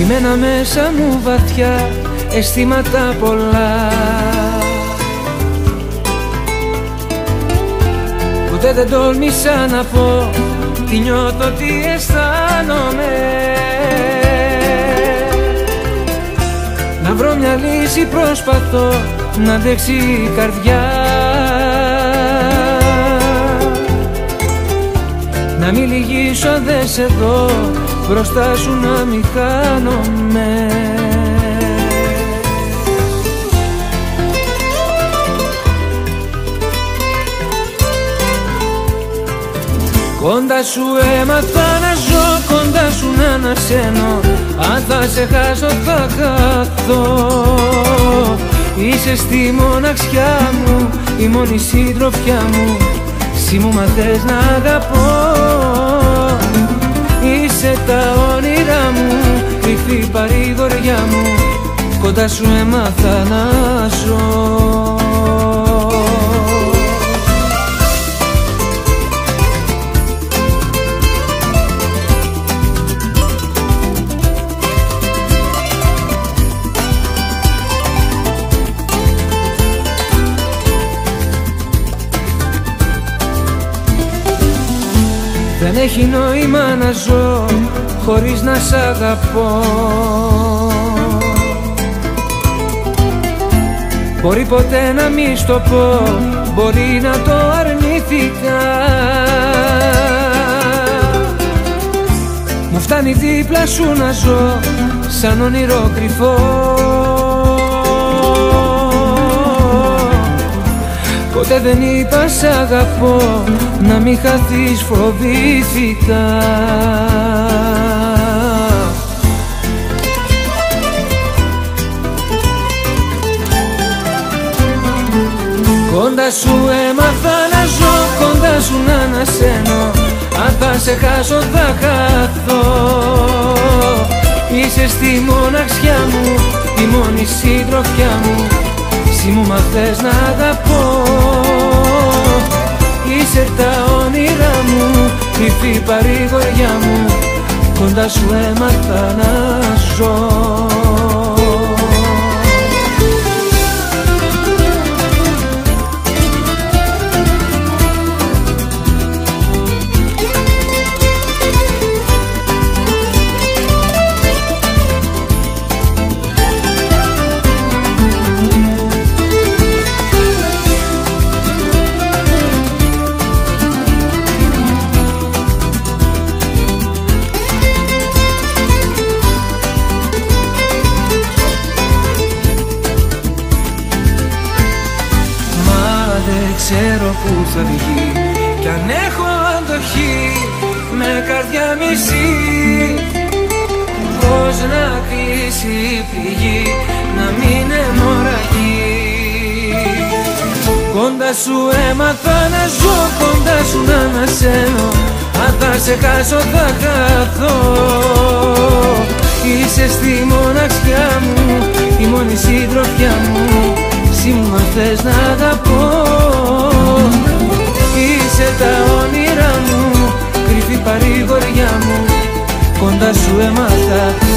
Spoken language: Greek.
Κρυμμένα μέσα μου βαθιά αισθήματα πολλά. Ποτέ δεν τόλμησα να πω τι νιώθω, τι αισθάνομαι. Να βρω μια λύση προσπαθώ να αντέξει η καρδιά. Να μην λυγίσω αν δεν σε δω μπροστά σου να μην χάνομαι. Κοντά σου έμαθα να ζω, κοντά σου να ανασένω. Αν θα σε χάσω θα χαθώ. Είσαι στη μοναξιά μου, η μόνη συντροφιά μου. Εσύ μου μαθες να αγαπώ Κοντά σου έμαθα να ζω. Δεν έχει νόημα να ζω χωρίς να σ' αγαπώ Μπορεί ποτέ να μη στο πω, μπορεί να το αρνηθήκα Μου φτάνει δίπλα σου να ζω σαν όνειρο κρυφό. Ποτέ δεν είπα σ' αγαπώ να μην χαθείς φοβήθηκα Κοντά σου έμαθα να ζω, κοντά σου να ανασένω. Αν θα σε χάσω θα χαθώ. Είσαι στη μοναξιά μου, η μόνη συντροφιά μου. Εσύ μου μαθες να αγαπώ. Είσαι τα όνειρά μου, κρυφή παρηγοριά μου. Κοντά σου έμαθα να ζω ξέρω που θα βγει. Κι αν έχω αντοχή με καρδιά μισή. Πώς να κλείσει η πηγή να μην αιμορραγεί. Κοντά σου έμαθα να ζω, κοντά σου να ανασένω Αν θα σε χάσω θα χαθώ. Είσαι στη μοναξιά μου, η μόνη συντροφιά μου. Εσύ μου μαθες να αγαπώ. Είσαι όνειρά